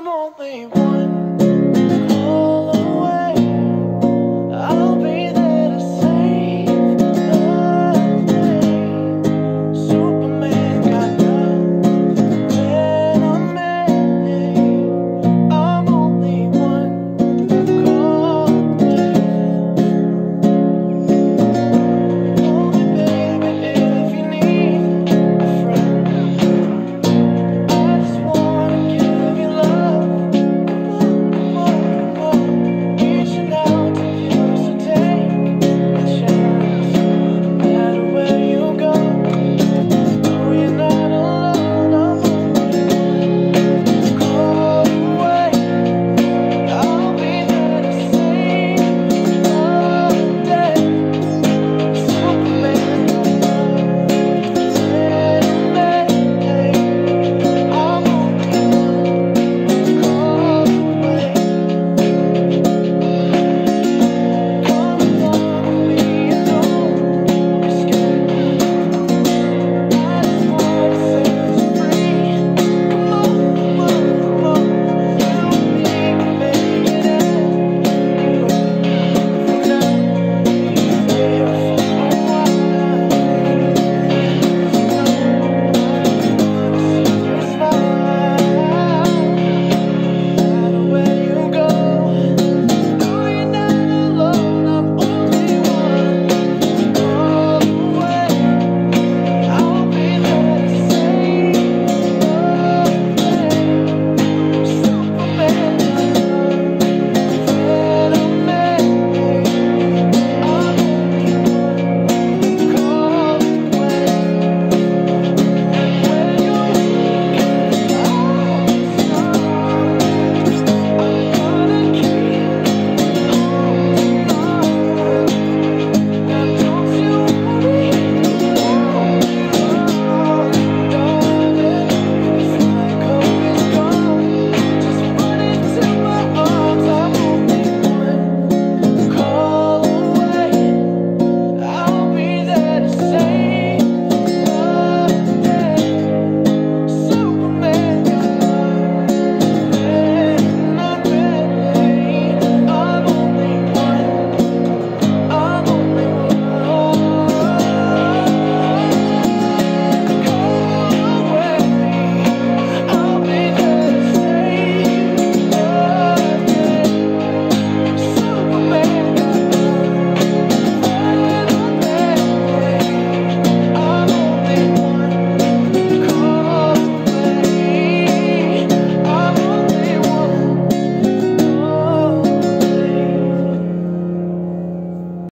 I'm only one.